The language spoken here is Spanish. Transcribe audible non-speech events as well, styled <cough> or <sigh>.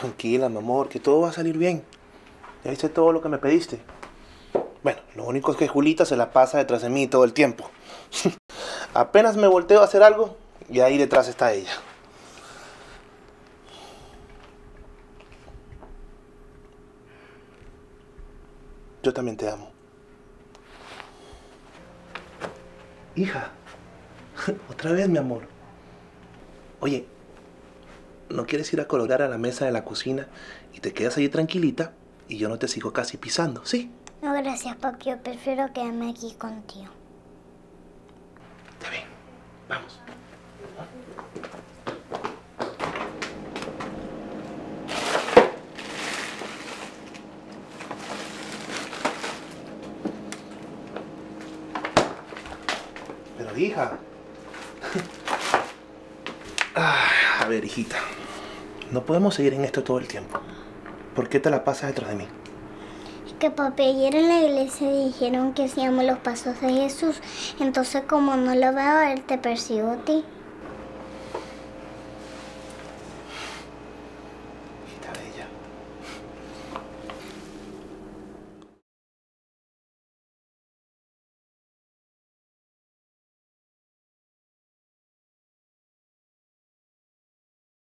Tranquila, mi amor, que todo va a salir bien. Ya hice todo lo que me pediste. Bueno, lo único es que Julita se la pasa detrás de mí todo el tiempo. <laughs> Apenas me volteo a hacer algo y ahí detrás está ella. Yo también te amo. Hija, <laughs> otra vez mi amor. Oye, ¿no quieres ir a colorar a la mesa de la cocina y te quedas allí tranquilita y yo no te sigo casi pisando, ¿sí? No, gracias, papi. Yo prefiero quedarme aquí contigo. Está bien, vamos. Pero hija. <laughs> Ah, a ver, hijita. No podemos seguir en esto todo el tiempo. ¿Por qué te la pasas detrás de mí? Es que papi, ayer en la iglesia dijeron que hacíamos los pasos de Jesús. Entonces, como no lo veo, él te persigo a ti.